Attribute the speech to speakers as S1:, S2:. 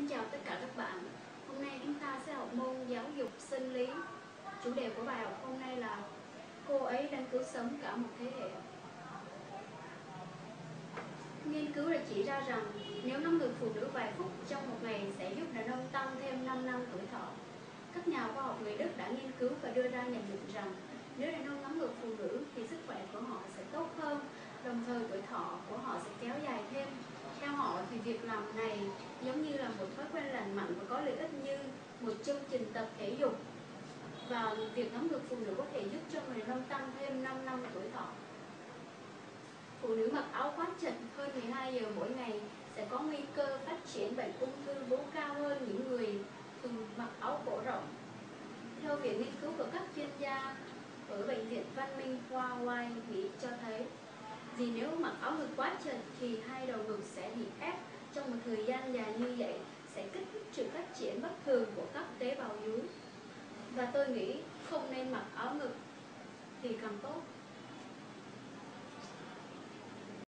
S1: Xin chào tất cả các bạn. Hôm nay chúng ta sẽ học môn giáo dục sinh lý. Chủ đề của bài học hôm nay là cô ấy đang cứu sống cả một thế hệ. Nghiên cứu đã chỉ ra rằng nếu nắm được phụ nữ vài phút trong một ngày sẽ giúp đàn ông tăng thêm 5 năm tuổi thọ. Các nhà khoa học người Đức đã nghiên cứu và đưa ra nhận định rằng nếu đàn ông nắm được phụ nữ thì sức khỏe của họ sẽ tốt hơn, đồng thời tuổi thọ của họ sẽ kéo dài thêm. Theo họ thì việc làm này giống như là một thói quen và có lợi ích như một chương trình tập thể dục và việc nắm được phụ nữ có thể giúp cho người nông tăng thêm 5 năm tuổi thọ. Phụ nữ mặc áo khoác chật hơn 12 giờ mỗi ngày sẽ có nguy cơ phát triển bệnh ung thư vú cao hơn những người thường mặc áo cổ rộng. Theo việc nghiên cứu của các chuyên gia ở Bệnh viện Văn Minh Hawaii, Mỹ cho thấy vì nếu mặc áo ngực quá chật thì hai đầu ngực sẽ bị ép trong một thời gian dài như vậy sẽ kích thích sự phát triển bất thường của các tế bào dưới. Và tôi nghĩ không nên mặc áo ngực thì càng tốt.